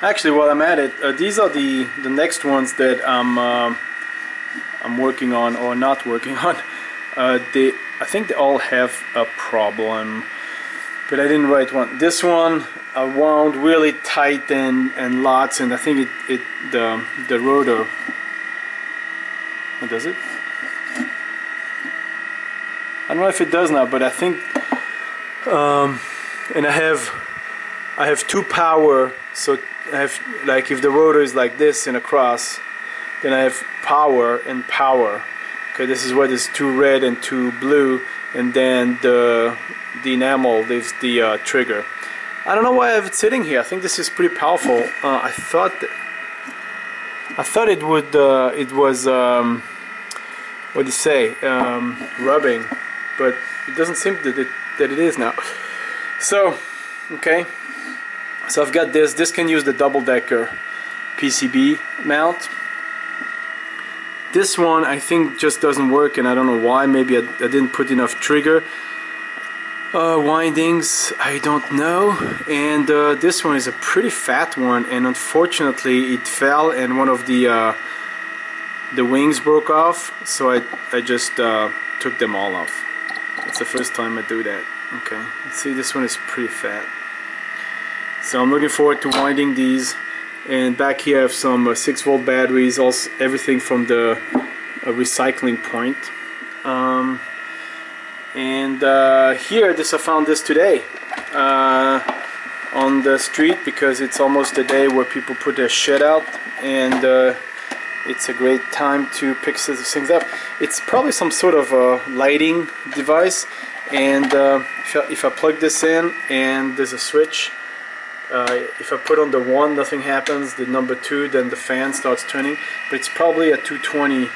actually while I'm at it uh, these are the the next ones that I'm uh, I'm working on or not working on. Uh, they I think they all have a problem but I didn't write one. This one I wound really tight and and lots and I think it, it the the rotor what does it? I don't know if it does now but I think um, and I have I have two power so I have like if the rotor is like this in a cross then I have power and power. Okay this is where there's two red and two blue and then the the enamel is the uh, trigger. I don't know why I have it sitting here. I think this is pretty powerful. Uh, I thought I thought it would uh, it was um, what do you say? Um, rubbing but it doesn't seem that it, that it is now. So okay so I've got this. This can use the double-decker PCB mount. This one I think just doesn't work and I don't know why. Maybe I, I didn't put enough trigger uh, windings. I don't know. And uh, this one is a pretty fat one and unfortunately it fell and one of the uh, the wings broke off. So I, I just uh, took them all off. It's the first time I do that. Okay. See this one is pretty fat so I'm looking forward to winding these. And back here I have some uh, 6 volt batteries also everything from the uh, recycling point. Um, and uh, here this I found this today uh, on the street because it's almost the day where people put their shit out and uh, it's a great time to pick these things up. It's probably some sort of a lighting device and uh, if I, if I plug this in and there's a switch uh, if I put on the one nothing happens. The number two then the fan starts turning. But it's probably a 220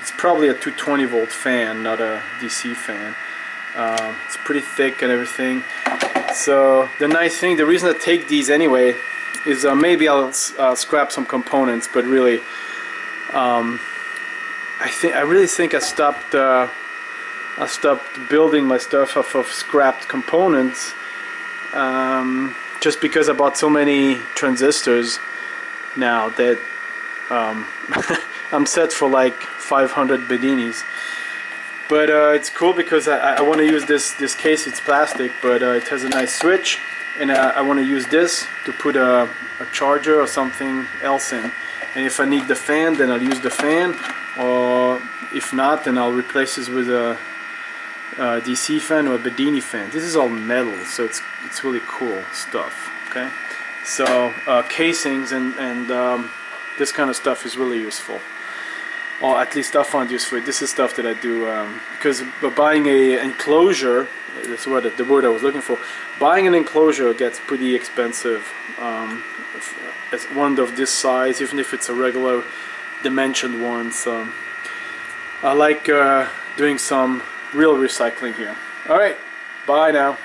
it's probably a 220 volt fan not a DC fan. Uh, it's pretty thick and everything. So the nice thing the reason I take these anyway is uh, maybe I'll uh, scrap some components but really um, I think I really think I stopped uh, I stopped building my stuff off of scrapped components. Um, just because I bought so many transistors now that um, I'm set for like 500 Bedinis but uh, it's cool because I, I want to use this this case it's plastic but uh, it has a nice switch and uh, I want to use this to put a, a, charger or something else in. And if I need the fan then I'll use the fan or if not then I'll replace this with a uh, DC fan or a Bedini fan. This is all metal, so it's it's really cool stuff. Okay, so uh, casings and and um, this kind of stuff is really useful, or at least I find useful. This is stuff that I do um, because buying a enclosure. That's what the word I was looking for. Buying an enclosure gets pretty expensive. Um, as one of this size, even if it's a regular dimensioned one. So I like uh, doing some real recycling here. All right, bye now.